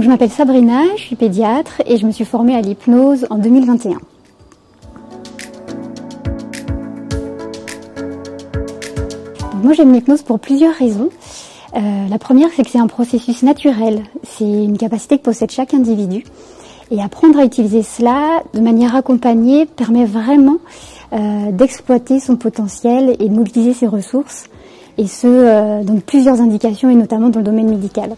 Je m'appelle Sabrina, je suis pédiatre et je me suis formée à l'hypnose en 2021. moi j'aime l'hypnose pour plusieurs raisons. Euh, la première, c'est que c'est un processus naturel. C'est une capacité que possède chaque individu. Et apprendre à utiliser cela de manière accompagnée permet vraiment euh, d'exploiter son potentiel et de mobiliser ses ressources, et ce, euh, dans plusieurs indications et notamment dans le domaine médical.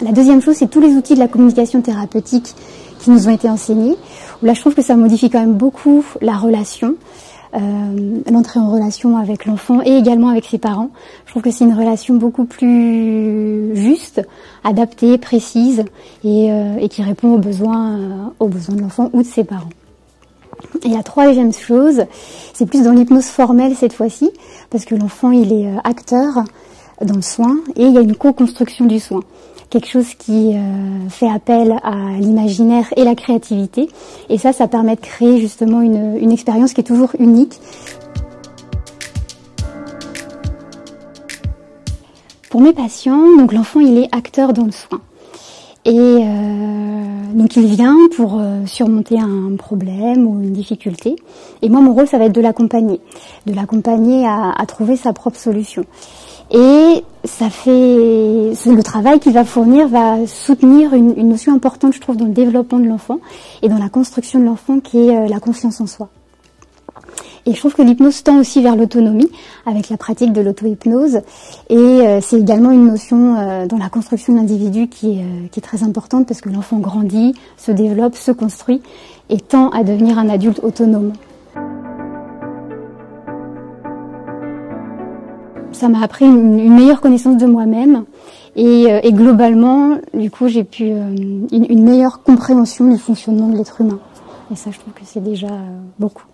La deuxième chose, c'est tous les outils de la communication thérapeutique qui nous ont été enseignés. Là, je trouve que ça modifie quand même beaucoup la relation euh, l'entrée en relation avec l'enfant et également avec ses parents. Je trouve que c'est une relation beaucoup plus juste, adaptée, précise et, euh, qui répond aux besoins, euh, aux besoins de l'enfant ou de ses parents. Et la troisième chose, c'est plus dans l'hypnose formelle cette fois-ci, parce que l'enfant il est acteur dans le soin et il y a une co-construction du soin quelque chose qui euh, fait appel à l'imaginaire et la créativité. Et ça, ça permet de créer justement une, expérience qui est toujours unique. Pour mes patients, donc l'enfant il est acteur dans le soin. Euh, donc il vient pour euh, surmonter un problème ou une difficulté. Et moi mon rôle ça va être de l'accompagner, de l'accompagner à, trouver sa propre solution. Et ça fait le travail qu'il va fournir va soutenir une, une, notion importante, je trouve, dans le développement de l'enfant et dans la construction de l'enfant, qui est euh, la confiance en soi. Et je trouve que l'hypnose tend aussi vers l'autonomie avec la pratique de l'auto-hypnose. Et euh, c'est également une notion euh, dans la construction de l'individu qui, qui, est très importante parce que l'enfant grandit, se développe, se construit et tend à devenir un adulte autonome. ça m'a appris une, meilleure connaissance de moi-même et, euh, globalement, du coup, j'ai pu euh, une, meilleure compréhension du fonctionnement de l'être humain. Et ça, je trouve que c'est déjà euh, beaucoup.